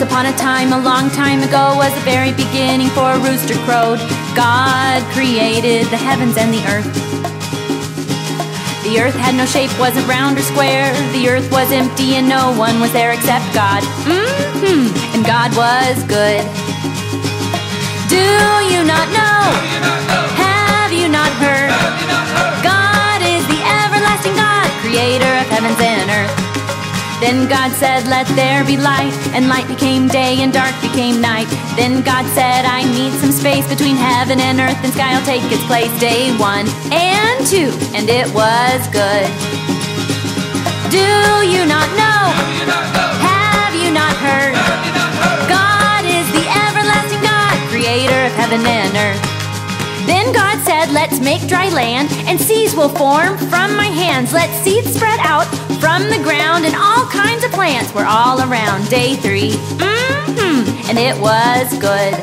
upon a time, a long time ago, was the very beginning, for a rooster crowed. God created the heavens and the earth. The earth had no shape, wasn't round or square. The earth was empty and no one was there except God. Mm-hmm. And God was good. Do you not know? Then God said, Let there be light, and light became day, and dark became night. Then God said, I need some space between heaven and earth, and sky will take its place. Day one and two, and it was good. Do you not know? Have you not heard? God is the everlasting God, creator of heaven and earth. Then God said, Let's make dry land, and seas will form from my hands. Let seeds spread out from the ground, and all kinds of plants were all around. Day three, mm-hmm, and it was good.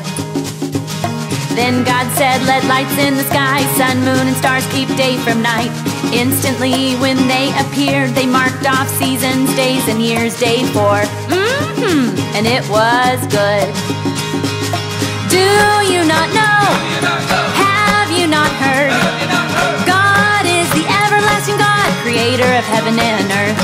Then God said, Let lights in the sky, sun, moon, and stars keep day from night. Instantly, when they appeared, they marked off seasons, days, and years. Day four, mm-hmm, and it was good. Do you not know? Creator of heaven and earth.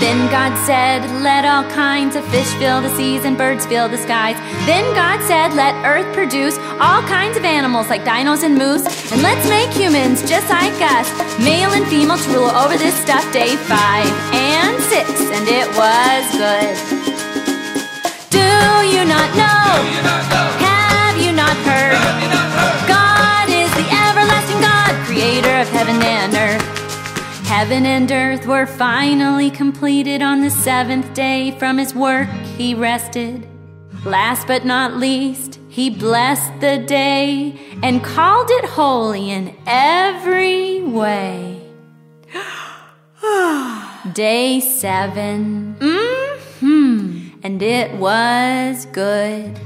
Then God said, Let all kinds of fish fill the seas and birds fill the skies. Then God said, Let earth produce all kinds of animals like dinos and moose. And let's make humans just like us, male and female, to rule over this stuff. Day five and six, and it was good. Heaven and earth were finally completed on the seventh day. From his work he rested. Last but not least, he blessed the day and called it holy in every way. day seven. Mm-hmm. And it was good.